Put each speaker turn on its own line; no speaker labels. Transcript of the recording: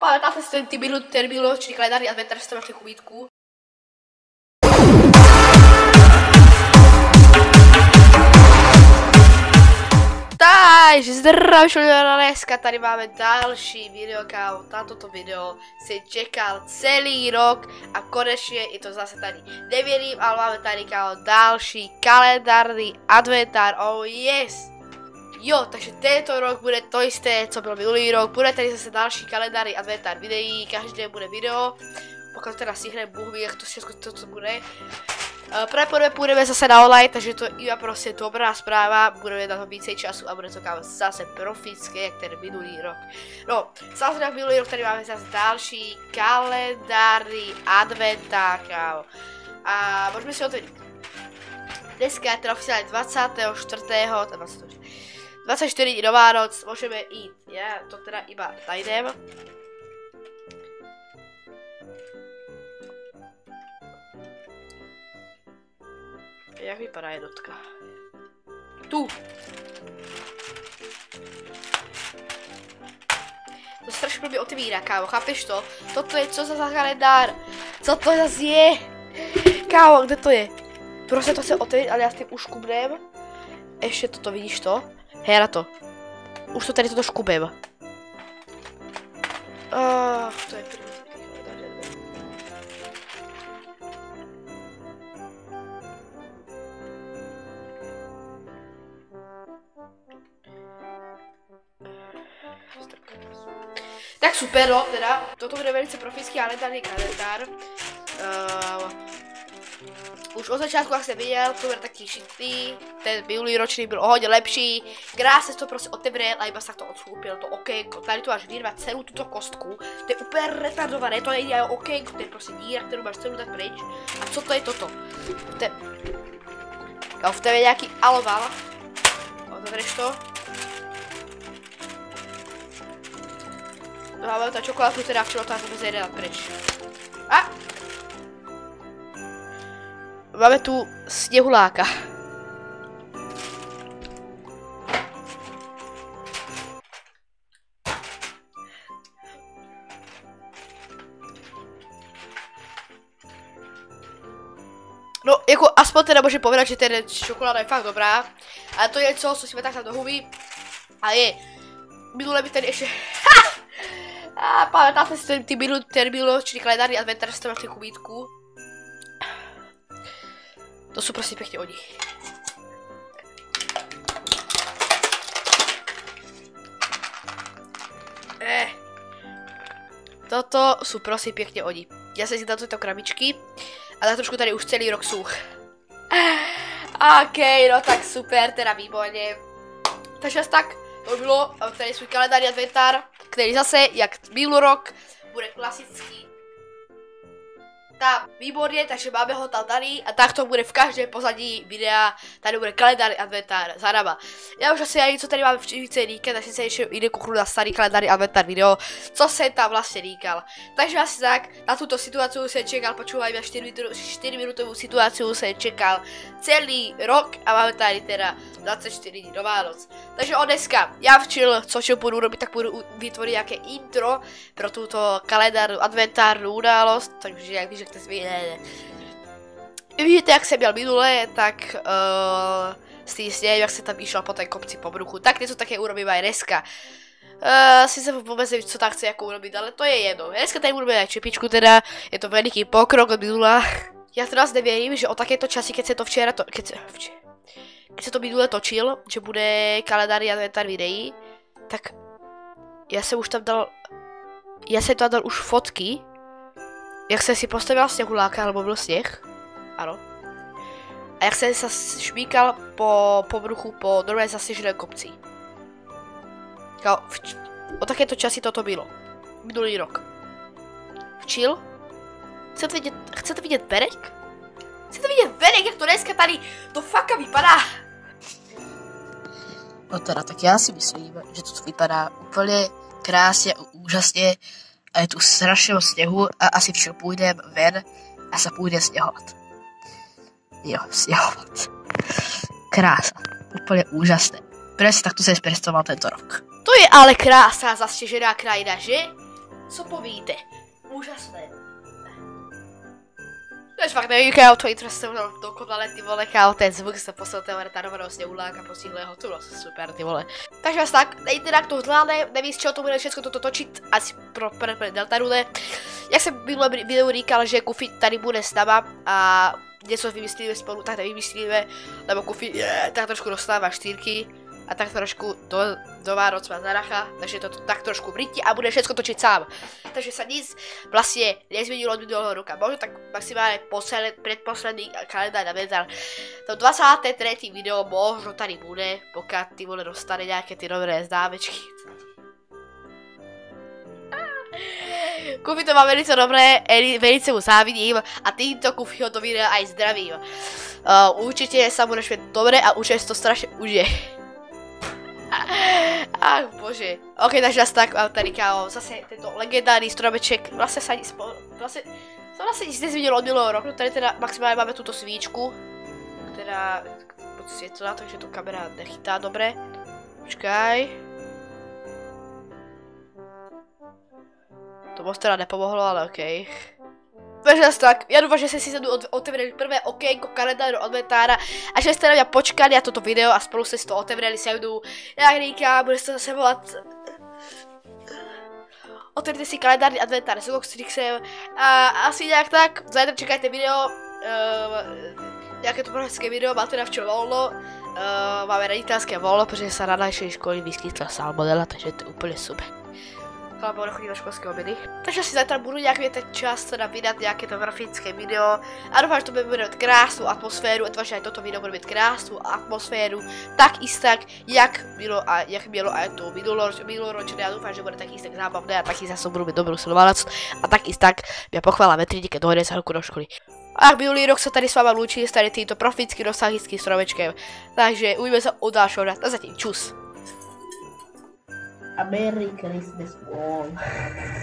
Si ten ty minulý termín, či kalendárny advent, ste máte kubítku? Takže zdravím dneska tady máme další video, kámo, na toto video si čekal celý rok a konečně je to zase tady. Nevěřím, ale máme tady, kámo, další kalendárny adventár, oh yes! Jo, takže tento rok bude to isté, co byl minulý rok, bude tady zase další kalendárny adventár videí, každý bude video, pokud teda stihne, Bůh ví, jak to všechno to, co bude. Uh, Pravděpodobně půjdeme zase na online, takže to je prostě dobrá zpráva, budeme na to více času a bude to kámo zase profické, jak ten minulý rok. No, samozřejmě minulý rok tady máme zase další kalendárny adventa, kámo. A můžeme si otevřít. Dneska je teda oficiálně 24. 24. 24 dní do Vánoc, můžeme jít. Já to teda iba najdem. Jak vypadá jednotka? Tu! To strašně blbě otvírá, kámo, chápeš to? Toto je co za kalendár? Co to zase je? Kámo, kde to je? Prostě to se otevřít, ale já s tím už kubnem. Ještě toto, vidíš to? Hej na to. Už to tady toto škubem. Ach, to je Tak super, no, teda, toto bude velice profický, ale tady kalendár. Uh, už od začátku, jak jsem viděl, to bude taky šitý, ten minulý ročný byl o hodně lepší, krásně to prostě otevřel a iba se to odschůpil, to okénko, tady to až vyrvat celou tuto kostku, to je úplně retardované, to nejde o okénko, to je prostě díra, kterou máš celou tak pryč. A co to je toto? To je... Jo, v tom je nějaký aloval. Otevřeš to. No ale ta čokoládu teda včera tam vůbec nejde pryč. A! Máme tu sněhuláka. No, jako aspoň teda můžu povedat, že ten čokoláda je fakt dobrá. Ale to je něco, co si tak do huby. A je. Minule by tady ještě... A pamätáte si ten, ty minulý termín, či kalendární adventar, jste máte kubítku. To jsou prostě pěkně oni. Eh. Toto jsou prosím pěkně oni. Já se si dám tyto krabičky, ale trošku tady už celý rok jsou. OK, no tak super, teda výborně. Takže tak, to bylo tady svůj kalendární adventár, který zase, jak minulý rok, bude klasický tak, výborně, takže máme ho tam tady a tak to bude v každém pozadí videa, tady bude kalendár adventár, zaraba. Já už asi ani co tady máme více říkat, takže se ještě jde kouknu na starý kalendár adventár video, co jsem tam vlastně říkal. Takže asi tak, na tuto situaci jsem čekal, počúvaj na 4, 4 minutovou situaci jsem čekal celý rok a máme tady teda 24 dní do Vánoc. Takže od dneska, já včil, co čo budu robit, tak budu vytvořit nějaké intro pro tuto kalendárnu adventárnu událost, takže jak víš, svíne. Vidíte, jak jsem měl minule, tak uh, tím sněhem, jak se tam išla po té kopci po bruchu, tak něco také urobím aj dneska. Uh, si se vůbec nevím, co tak chci jako urobit, ale to je jedno. Dneska tady mít čepičku teda, je to veliký pokrok od minula. Já teda nevěřím, že o takéto časy, keď se to včera to... Keď se, včera, keď se to minule točil, že bude kalendár adventar videí, tak já jsem už tam dal... Já jsem tam dal už fotky, jak jsem si postavil sněhuláka, alebo byl sněh. Ano. A jak se šmíkal po povrchu po normálně zasněženém kopci. Jo, vč- o takéto časy toto bylo. Minulý rok. Včil? Chcete vidět, chcete vidět Berek? Chcete vidět Berek, jak to dneska tady to faka vypadá?
No teda, tak já si myslím, že to vypadá úplně krásně, úžasně a je tu strašně moc sněhu a asi všel půjdeme ven a se půjde sněhovat. Jo, sněhovat. Krása. Úplně úžasné. Presne takto se představoval tento rok.
To je ale krásná zastěžená krajina, že? Co povíte? Úžasné. To je fakt nevím, jaké auto intro jsem měl dokonale, ty vole, kámo, ten zvuk se poslal toho retardovaného sněhulák a postihl jeho, to bylo super, ty vole. Takže asi tak, dejte jak to zvládne, nevím, z čeho to bude všechno toto točit, asi pro, pro Delta Rule. Jak jsem v minulém videu říkal, že Kufi tady bude s náma a něco vymyslíme spolu, tak nevymyslíme, lebo Kufi je, tak trošku dostává štýrky a tak trošku do, do Vánoc má zaracha, takže to tak trošku vrítí a bude všechno točit sám. Takže sa nic vlastně nezměnilo od minulého roka. Možno tak maximálně posled, předposledný kalendár na vezal. To 23. video možno tady bude, pokud ty vole dostane nějaké ty dobré známečky. Kufi to má velice dobré, velice mu závidím a týmto Kufiho to videa aj zdravím. Uh, určitě sa budeš mít dobré a určitě to strašně užije. Ach bože. Ok, takže asi tak tady kámo, zase tento legendární stromeček, vlastně se ani vlastně, jsem vlastně nic nezviděl od minulého roku, tady teda maximálně máme tuto svíčku, která podsvětlá, takže to kamera nechytá dobré. Počkaj. To moc teda nepomohlo, ale okej. Okay. Takže asi tak, já doufám, že jste si od, otevřeli prvé okénko kalendáru adventára a že jste na mě počkali na toto video a spolu jste si to otevřeli se mnou. Jak říká, bude se zase volat. Otevřete si kalendární adventár s Goxtrixem a asi nějak tak, zajtra čekajte video, uh, nějaké to hezké video, máte na včera volno, uh, máme ředitelské volno, protože se na naší školy vyskytla salmonella, takže to je úplně super chlapou nechodí na školské obědy. Takže si zajtra budu nějak mít čas teda vydat nějaké to grafické video. A doufám, že to bude mít krásnou atmosféru, a že toto video bude mít krásnou atmosféru, tak i tak, jak bylo a jak bylo aj to minuloročné. Já doufám, že bude tak tak zábavné a taky zase budu mít dobrou sledovanost. A tak i tak mě pochvála metry, keď dojde sa do školy. A minulý rok sa tady s váma lúčili s tady týmto profickým nostalgickým stromečkem. Takže uvidíme sa od dalšího na zatím. Čus.
A Merry Christmas all.